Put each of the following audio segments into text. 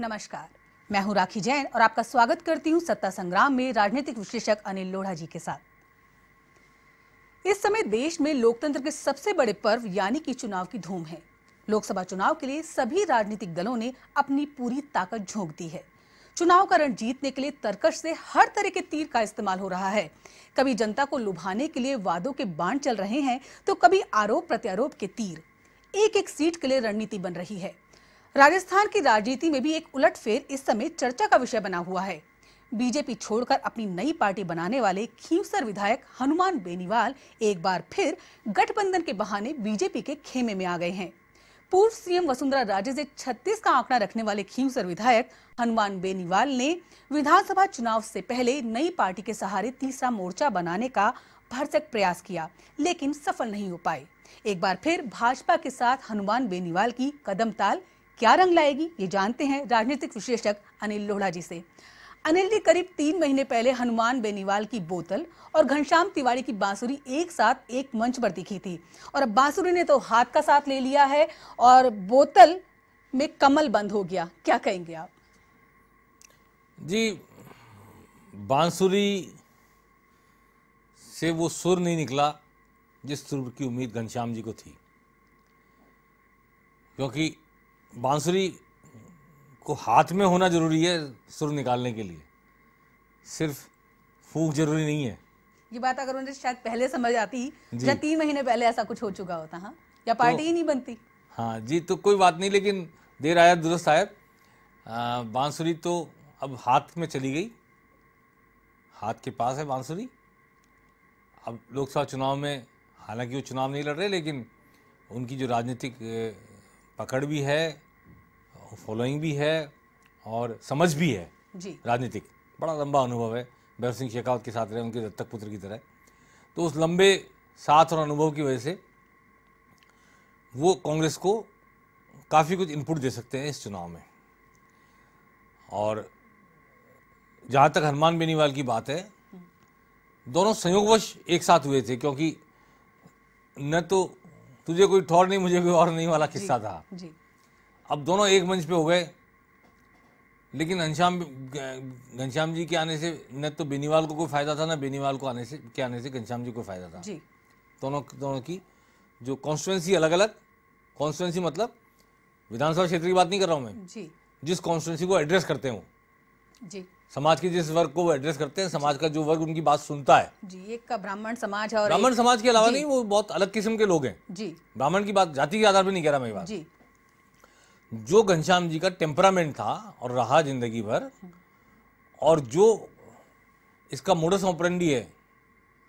नमस्कार। मैं हूँ राखी जैन और आपका स्वागत करती हूँ सत्ता संग्राम में राजनीतिक विश्लेषक अनिल लोढ़ा जी के साथ। इस समय देश में लोकतंत्र के सबसे बड़े पर्व यानी कि चुनाव की धूम है। लोकसभा चुनाव के लिए सभी राजनीतिक दलों ने अपनी पूरी ताकत झोंक दी है। चुनाव का रण जीतने के लिए तर्कश से हर तरह के तीर का इस्तेमाल हो रहा है। कभी जनता को लुभाने के लिए वादों के बाण चल रहे हैं तो कभी आरोप प्रत्यारोप के तीर। एक एक सीट के लिए रणनीति बन रही है। राजस्थान की राजनीति में भी एक उलटफेर इस समय चर्चा का विषय बना हुआ है। बीजेपी छोड़कर अपनी नई पार्टी बनाने वाले खींवसर विधायक हनुमान बेनीवाल एक बार फिर गठबंधन के बहाने बीजेपी के खेमे में आ गए हैं। पूर्व सीएम वसुंधरा राजे से 36 का आंकड़ा रखने वाले खींवसर विधायक हनुमान बेनीवाल ने विधानसभा चुनाव से पहले नई पार्टी के सहारे तीसरा मोर्चा बनाने का भरसक प्रयास किया, लेकिन सफल नहीं हो पाए। एक बार फिर भाजपा के साथ हनुमान बेनीवाल की कदम ताल क्या रंग लाएगी, ये जानते हैं राजनीतिक विश्लेषक अनिल लोढ़ा जी से। अनिल जी, करीब तीन महीने पहले हनुमान बेनीवाल की बोतल और घनश्याम तिवारी की बांसुरी एक साथ एक मंच पर दिखी थी। और अब बांसुरी ने तो हाथ का साथ ले लिया है और बोतल में कमल बंद हो गया। क्या कहेंगे आप? जी, बांसुरी से वो सुर नहीं निकला जिस सुर की उम्मीद घनश्याम जी को थी। क्योंकि बांसुरी को हाथ में होना ज़रूरी है सुर निकालने के लिए। सिर्फ़ फूक ज़रूरी नहीं है। ये बात अगर उन्हें शायद पहले समझ आती या तीन महीने पहले ऐसा कुछ हो चुका होता हाँ? या पार्टी तो, ही नहीं बनती। हाँ जी तो कोई बात नहीं लेकिन देर आया दुरुस्त आया। बांसुरी तो अब हाथ में चली गई। हाथ के पास है बांसुरी। अब लोकसभा चुनाव में हालाँकि वो चुनाव नहीं लड़ रहे लेकिन उनकी जो राजनीतिक पकड़ भी है फॉलोइंग भी है और समझ भी है। जी। राजनीतिक। बड़ा लंबा अनुभव है। भैर सिंह शेखावत के साथ रहे उनके दत्तक पुत्र की तरह। तो उस लंबे साथ और अनुभव की वजह से वो कांग्रेस को काफ़ी कुछ इनपुट दे सकते हैं इस चुनाव में। और जहाँ तक हनुमान बेनीवाल की बात है दोनों संयोगवश एक साथ हुए थे क्योंकि न तो तुझे कोई ठौर नहीं मुझे कोई और नहीं वाला किस्सा था। जी। अब दोनों एक मंच पे हो गए। लेकिन घनश्याम घनश्याम जी के आने से न तो बेनीवाल को कोई फ़ायदा था ना बेनीवाल को आने से के आने से घनश्याम जी को फ़ायदा था। जी। दोनों दोनों की जो कॉन्स्टिट्युएंसी अलग अलग कॉन्स्टिट्युएंसी मतलब विधानसभा क्षेत्र की बात नहीं कर रहा हूँ मैं। जी। जिस कॉन्स्टिट्युएंसी को एड्रेस करते हूँ। जी। समाज के जिस वर्ग को वो एड्रेस करते हैं समाज का जो वर्ग उनकी बात सुनता है। जी एक का ब्राह्मण समाज और ब्राह्मण समाज के अलावा नहीं वो बहुत अलग किस्म के लोग हैं। जी। ब्राह्मण की बात जाति के आधार पर नहीं कह रहा मैं बात। जी। जो घनश्याम जी का टेम्परामेंट था और रहा ज़िंदगी भर और जो इसका मोडस ऑपरेंडी है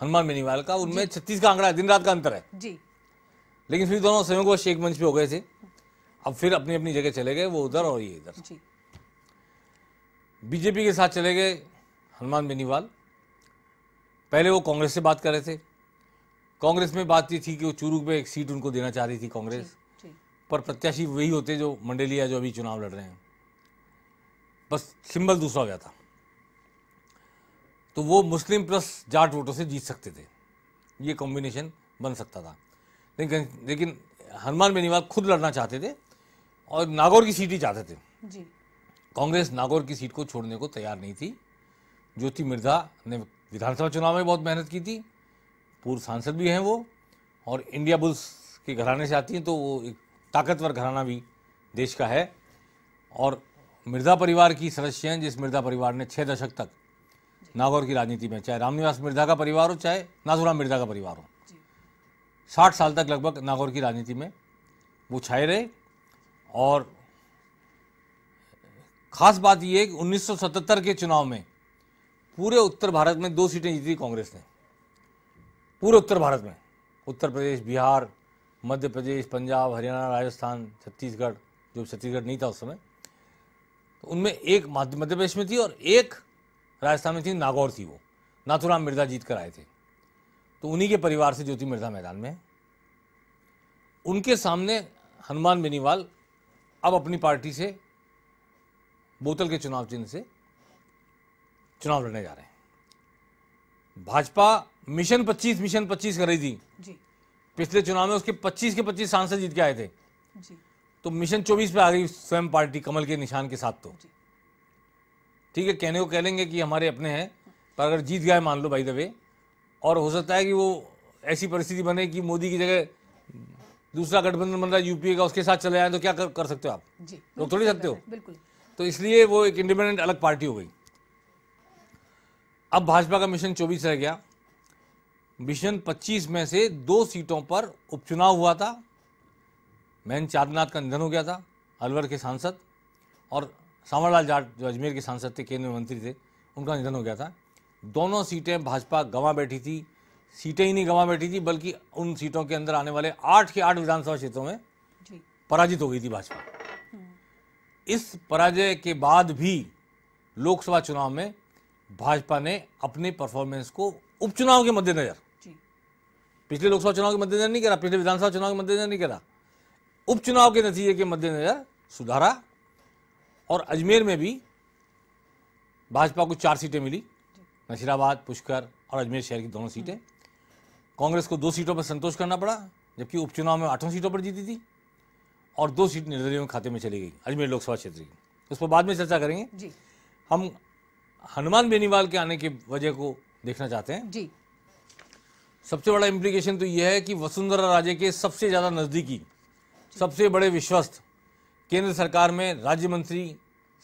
हनुमान बेनीवाल का उनमें छत्तीस का आंकड़ा है दिन रात का अंतर है। जी। लेकिन फिर दोनों संयोगवश एक मंच पे हो गए थे। अब फिर अपनी अपनी जगह चले गए वो उधर और ये इधर। जी। बीजेपी के साथ चले गए हनुमान बेनीवाल। पहले वो कांग्रेस से बात कर रहे थे। कांग्रेस में बात ये थी कि वो चूरू में एक सीट उनको देना चाह रही थी कांग्रेस। पर प्रत्याशी वही होते जो मंडेलिया जो अभी चुनाव लड़ रहे हैं। बस सिंबल दूसरा हो गया था। तो वो मुस्लिम प्लस जाट वोटों से जीत सकते थे। ये कॉम्बिनेशन बन सकता था। लेकिन लेकिन हनुमान बेनीवाल खुद लड़ना चाहते थे और नागौर की सीट ही चाहते थे। जी। कांग्रेस नागौर की सीट को छोड़ने को तैयार नहीं थी। ज्योति मिर्धा ने विधानसभा चुनाव में बहुत मेहनत की थी। पूर्व सांसद भी हैं वो, और इंडिया बुल्स के घराने से आती हैं तो वो एक ताकतवर घराना भी देश का है। और मिर्धा परिवार की सदस्य हैं, जिस मिर्धा परिवार ने छः दशक तक नागौर की राजनीति में, चाहे रामनिवास मिर्धा का परिवार हो, चाहे नाथुराम मिर्धा का परिवार हो, साठ साल तक लगभग नागौर की राजनीति में वो छाए रहे। और खास बात यह है कि 1977 के चुनाव में पूरे उत्तर भारत में दो सीटें जीती कांग्रेस ने। पूरे उत्तर भारत में। उत्तर प्रदेश, बिहार, मध्य प्रदेश, पंजाब, हरियाणा, राजस्थान, छत्तीसगढ़, जो छत्तीसगढ़ नहीं था उस समय। तो उनमें एक मध्य प्रदेश में थी और एक राजस्थान में थी, नागौर थी वो। नाथुराम मिर्ज़ा जीत कर आए थे। तो उन्हीं के परिवार से ज्योति मिर्ज़ा मैदान में। उनके सामने हनुमान बेनीवाल अब अपनी पार्टी से बोतल के चुनाव चिन्ह से चुनाव लड़ने जा रहे हैं। भाजपा मिशन 25 मिशन 25 कर रही थी। जी। पिछले चुनाव में उसके 25 के 25 सांसद जीत के आए थे। जी। तो मिशन 24 पे आ गई स्वयं पार्टी कमल के निशान के साथ तो। ठीक है कहने को कह लेंगे कि हमारे अपने हैं पर अगर जीत गए मान लो भाई दबे और हो सकता है कि वो ऐसी परिस्थिति बने कि मोदी की जगह दूसरा गठबंधन बन रहा है यूपीए का उसके साथ चले जाए तो क्या कर, कर सकते हो आप? जी रोक थोड़ी सकते हो बिल्कुल। तो इसलिए वो एक इंडिपेंडेंट अलग पार्टी हो गई। अब भाजपा का मिशन 24 रह गया। मिशन 25 में से दो सीटों पर उपचुनाव हुआ था। मैन चांदनाथ का निधन हो गया था अलवर के सांसद और सांवरलाल जाट जो अजमेर के सांसद थे केंद्रीय मंत्री थे उनका निधन हो गया था। दोनों सीटें भाजपा गंवा बैठी थी। सीटें ही नहीं गंवा बैठी थी बल्कि उन सीटों के अंदर आने वाले आठ के आठ विधानसभा क्षेत्रों में पराजित हो गई थी भाजपा। इस पराजय के बाद भी लोकसभा चुनाव में भाजपा ने अपने परफॉर्मेंस को उपचुनाव के मद्देनजर पिछले लोकसभा चुनाव के मद्देनजर नहीं करा पिछले विधानसभा चुनाव के मद्देनजर नहीं करा। उपचुनाव के नतीजे के मद्देनजर सुधारा और अजमेर में भी भाजपा को चार सीटें मिली। नशीराबाद पुष्कर और अजमेर शहर की दोनों सीटें। कांग्रेस को दो सीटों पर संतोष करना पड़ा जबकि उपचुनाव में आठों सीटों पर जीती थी। और दो सीट निर्दलीयों खाते में चली गई अजमेर लोकसभा क्षेत्र की। उस पर बाद में चर्चा करेंगे। जी। हम हनुमान बेनीवाल के आने की वजह को देखना चाहते हैं। जी। सबसे बड़ा इम्प्लीकेशन तो यह है कि वसुंधरा राजे के सबसे ज़्यादा नज़दीकी सबसे बड़े विश्वस्त केंद्र सरकार में राज्य मंत्री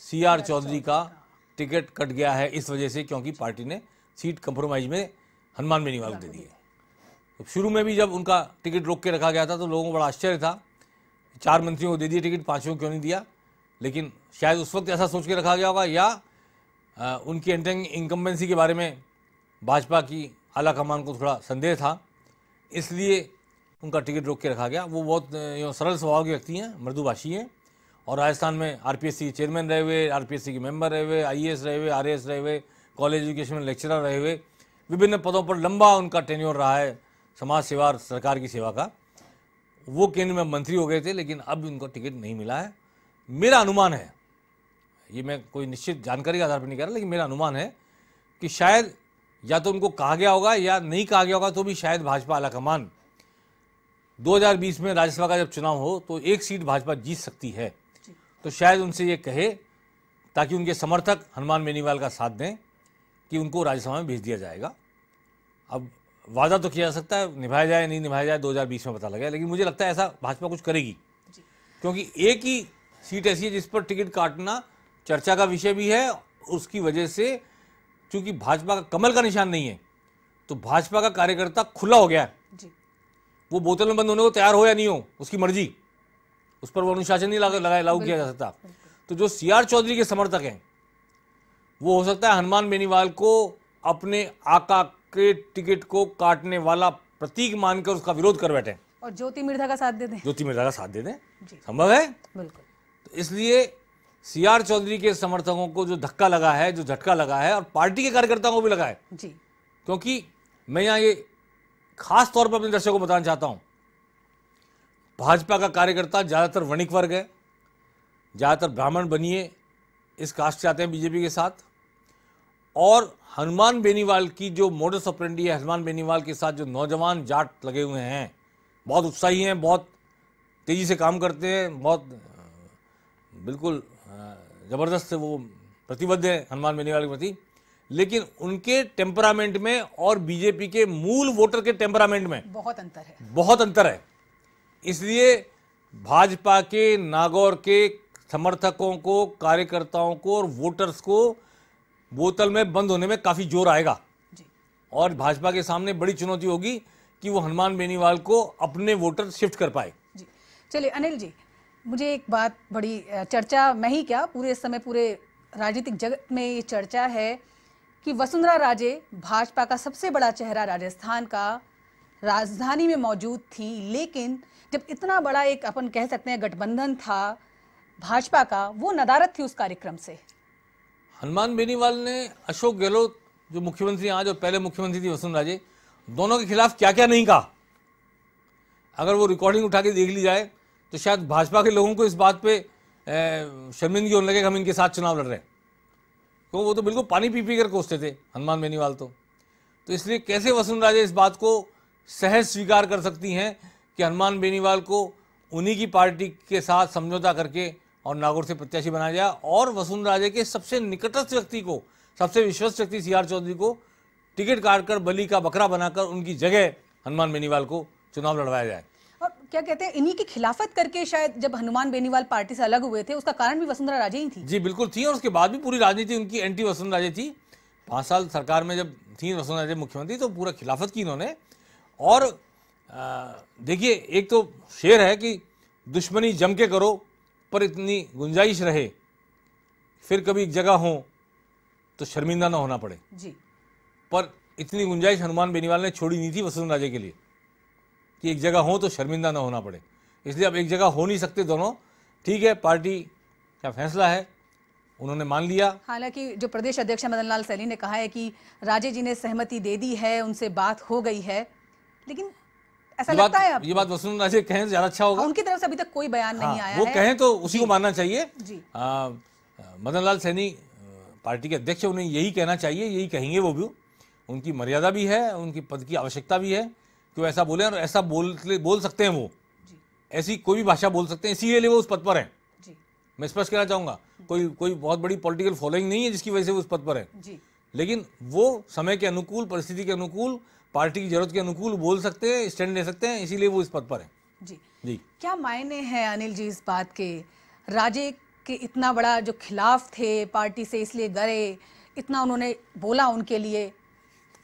सी आर चौधरी का टिकट कट गया है इस वजह से क्योंकि पार्टी ने सीट कंप्रोमाइज में हनुमान बेनीवाल को दे दी है। शुरू में भी जब उनका टिकट रोक के रखा गया था तो लोगों को बड़ा आश्चर्य था चार मंत्रियों को दे दिए टिकट पाँचों क्यों नहीं दिया? लेकिन शायद उस वक्त ऐसा सोच के रखा गया होगा या अ, उनकी एंटरिंग इनकम्बेंसी के बारे में भाजपा की आला कमान को थोड़ा संदेह था इसलिए उनका टिकट रोक के रखा गया। वो बहुत सरल स्वभाव के व्यक्ति हैं मृदुभाषी हैं और राजस्थान में आरपीएससी के चेयरमैन रहे हुए आरपीएससी के मेंबर रहे हुए आईएएस रहे हुए आरएएस रहे हुए कॉलेज एजुकेशन में लेक्चरर रहे हुए विभिन्न पदों पर लंबा उनका टेन्योर रहा है समाज सेवा और सरकार की सेवा का। वो केंद्र में मंत्री हो गए थे लेकिन अब इनको टिकट नहीं मिला है। मेरा अनुमान है ये मैं कोई निश्चित जानकारी के आधार पर नहीं कह रहा लेकिन मेरा अनुमान है कि शायद या तो उनको कहा गया होगा या नहीं कहा गया होगा तो भी शायद भाजपा आलाकमान 2020 में राज्यसभा का जब चुनाव हो तो एक सीट भाजपा जीत सकती है। तो शायद उनसे ये कहे ताकि उनके समर्थक हनुमान बेनीवाल का साथ दें कि उनको राज्यसभा में भेज दिया जाएगा। अब वादा तो किया जा सकता है निभाया जाए नहीं निभाया जाए 2020 में पता लगे लेकिन मुझे लगता है ऐसा भाजपा कुछ करेगी। क्योंकि एक ही सीट ऐसी है जिस पर टिकट काटना चर्चा का विषय भी है उसकी वजह से चूँकि भाजपा का कमल का निशान नहीं है तो भाजपा का कार्यकर्ता खुला हो गया है। जी। वो बोतल में बंद होने को तैयार हो या नहीं हो उसकी मर्ज़ी। उस पर वो अनुशासन नहीं लगा लगा- लागू किया जा सकता। तो जो सी आर चौधरी के समर्थक हैं वो हो सकता है हनुमान बेनीवाल को अपने आका के टिकट को काटने वाला प्रतीक मानकर उसका विरोध कर बैठे। और ज्योति मिर्धा का साथ दे दें। ज्योति मिर्धा का साथ दे दें। संभव है? बिल्कुल। तो इसलिए सी आर चौधरी के समर्थकों को जो धक्का लगा है जो झटका लगा है और पार्टी के कार्यकर्ताओं को भी लगा है। जी। क्योंकि मैं यहाँ ये खास तौर पर अपने दर्शकों को बताना चाहता हूँ। भाजपा का कार्यकर्ता ज़्यादातर वणिक वर्ग है ज़्यादातर ब्राह्मण बनिए इस कास्ट से आते हैं बीजेपी के साथ। और हनुमान बेनीवाल की जो मोडस ऑपरेंडी है हनुमान बेनीवाल के साथ जो नौजवान जाट लगे हुए हैं बहुत उत्साही हैं बहुत तेज़ी से काम करते हैं बहुत बिल्कुल ज़बरदस्त वो प्रतिबद्ध है हनुमान बेनीवाल के प्रति। लेकिन उनके टेम्परामेंट में और बीजेपी के मूल वोटर के टेम्परामेंट में बहुत अंतर है। बहुत अंतर है। इसलिए भाजपा के नागौर के समर्थकों को कार्यकर्ताओं को और वोटर्स को बोतल में बंद होने में काफ़ी ज़ोर आएगा। जी। और भाजपा के सामने बड़ी चुनौती होगी कि वो हनुमान बेनीवाल को अपने वोटर शिफ्ट कर पाए। जी। चलिए अनिल जी मुझे एक बात बड़ी चर्चा मैं ही क्या पूरे इस समय पूरे राजनीतिक जगत में ये चर्चा है कि वसुंधरा राजे भाजपा का सबसे बड़ा चेहरा राजस्थान का राजधानी में मौजूद थी लेकिन जब इतना बड़ा एक अपन कह सकते हैं गठबंधन था भाजपा का वो नदारत थी उस कार्यक्रम से। हनुमान बेनीवाल ने अशोक गहलोत, जो मुख्यमंत्री आज और पहले मुख्यमंत्री थी वसुंधरा राजे दोनों के खिलाफ क्या क्या नहीं कहा? अगर वो रिकॉर्डिंग उठा के देख ली जाए तो शायद भाजपा के लोगों को इस बात पे शर्मिंदगी होने लगे हम इनके साथ चुनाव लड़ रहे हैं। तो वो तो बिल्कुल पानी पी पी कर कोसते थे, हनुमान बेनीवाल तो। तो इसलिए कैसे वसुंधरा इस बात को सहज स्वीकार कर सकती हैं कि हनुमान बेनीवाल को उन्हीं की पार्टी के साथ समझौता करके और नागौर से प्रत्याशी बनाया जाए और वसुंधरा राजे के सबसे निकटस्थ व्यक्ति को सबसे विश्वस्त व्यक्ति सी आर चौधरी को टिकट काटकर बलि का बकरा बनाकर उनकी जगह हनुमान बेनीवाल को चुनाव लड़वाया जाए। और क्या कहते हैं इन्हीं की खिलाफत करके शायद जब हनुमान बेनीवाल पार्टी से अलग हुए थे उसका कारण भी वसुंधरा राजे ही थी? जी बिल्कुल थी और उसके बाद भी पूरी राजनीति उनकी एंटी वसुंधरा राजे थी। पाँच साल सरकार में जब थी वसुंधरा राजे मुख्यमंत्री तो पूरा खिलाफत की इन्होंने। और देखिए एक तो शेर है कि दुश्मनी जम के करो पर इतनी गुंजाइश रहे फिर कभी एक जगह हो तो शर्मिंदा ना होना पड़े। जी। पर इतनी गुंजाइश हनुमान बेनीवाल ने छोड़ी नहीं थी वसुंधरा राजे के लिए कि एक जगह हो तो शर्मिंदा ना होना पड़े। इसलिए अब एक जगह हो नहीं सकते दोनों। ठीक है पार्टी का फैसला है उन्होंने मान लिया। हालाँकि जो प्रदेश अध्यक्ष मदन लाल सैनी ने कहा है कि राजे जी ने सहमति दे दी है उनसे बात हो गई है लेकिन ऐसा लगता है आपको? ये बात वसुंधरा राजे कहें ज़्यादा अच्छा होगा। हाँ, उनकी तरफ़ से अभी तक कोई बयान नहीं हाँ, आया वो है। कहें तो उसी को मानना चाहिए। मदन लाल सैनी पार्टी के अध्यक्ष उन्हें यही कहना चाहिए यही कहेंगे वो भी। उनकी मर्यादा भी है उनकी पद की आवश्यकता भी है। कि वो ऐसा बोले और ऐसा बोल बोल सकते हैं वो? जी। ऐसी कोई भी भाषा बोल सकते हैं इसीलिए वो उस पद पर हैं। जी। मैं स्पष्ट कहना चाहूँगा कोई कोई बहुत बड़ी पॉलिटिकल फॉलोइंग नहीं है जिसकी वजह से वो उस पद पर है। लेकिन वो समय के अनुकूल परिस्थिति के अनुकूल पार्टी की ज़रूरत के अनुकूल बोल सकते हैं स्टैंड ले सकते हैं इसीलिए वो इस पद पर है। जी। जी। क्या मायने हैं अनिल जी इस बात के? राजे के इतना बड़ा जो खिलाफ थे पार्टी से इसलिए गए इतना उन्होंने बोला उनके लिए।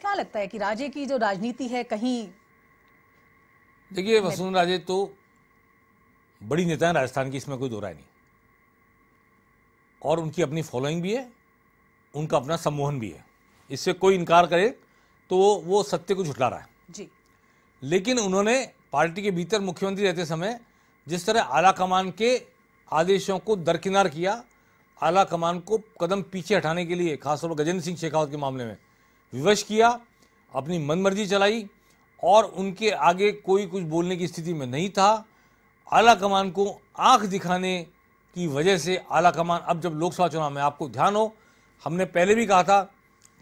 क्या लगता है कि राजे की जो राजनीति है कहीं देखिए वसुंधरा राजे तो बड़ी नेता है राजस्थान की इसमें कोई दो राय नहीं। और उनकी अपनी फॉलोइंग भी है उनका अपना सम्मोहन भी है। इससे कोई इनकार करे तो वो सत्य को झुटला रहा है। जी। लेकिन उन्होंने पार्टी के भीतर मुख्यमंत्री रहते समय जिस तरह आला कमान के आदेशों को दरकिनार किया आला कमान को कदम पीछे हटाने के लिए खासतौर पर गजेंद्र सिंह शेखावत के मामले में विवश किया अपनी मनमर्जी चलाई और उनके आगे कोई कुछ बोलने की स्थिति में नहीं था आला कमान को आँख दिखाने की वजह से आला कमान अब जब लोकसभा चुनाव में आपको ध्यान हो हमने पहले भी कहा था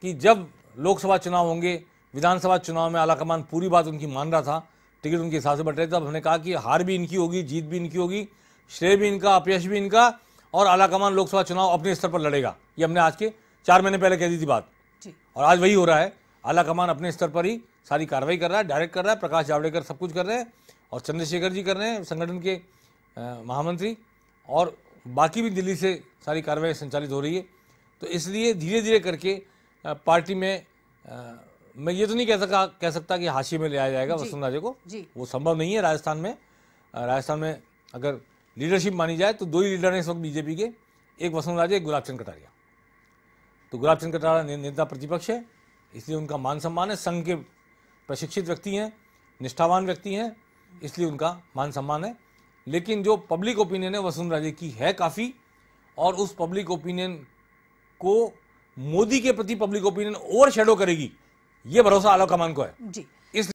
कि जब लोकसभा चुनाव होंगे विधानसभा चुनाव में आला कमान पूरी बात उनकी मान रहा था टिकट उनके हिसाब से बट रहे थे तब हमने कहा कि हार भी इनकी होगी जीत भी इनकी होगी श्रेय भी इनका अपयश भी इनका और आला कमान लोकसभा चुनाव अपने स्तर पर लड़ेगा। ये हमने आज के चार महीने पहले कह दी थी बात। और आज वही हो रहा है आला कमान अपने स्तर पर ही सारी कार्रवाई कर रहा है डायरेक्ट कर रहा है प्रकाश जावड़ेकर सब कुछ कर रहे हैं और चंद्रशेखर जी कर रहे हैं संगठन के महामंत्री और बाकी भी दिल्ली से सारी कार्रवाई संचालित हो रही है। तो इसलिए धीरे धीरे करके पार्टी में मैं ये तो नहीं कह सका कह सकता कि हाशिए में ले आया जाएगा वसुंधरा राजे को। वो संभव नहीं है राजस्थान में। राजस्थान में अगर लीडरशिप मानी जाए तो दो ही लीडर हैं इस वक्त बीजेपी के। एक वसुंधरा राजे एक गुलाब चंद कटारिया। तो गुलाब चंद कटारिया ने- नेता प्रतिपक्ष है इसलिए उनका मान सम्मान है। संघ के प्रशिक्षित व्यक्ति हैं निष्ठावान व्यक्ति हैं इसलिए उनका मान सम्मान है। लेकिन जो पब्लिक ओपिनियन है वसुंधरा राजे की है काफ़ी और उस पब्लिक ओपिनियन को मोदी के प्रति पब्लिक ओपिनियन ओवर शेडो करेगी। ये भरोसा आलोक कमान को है। जी।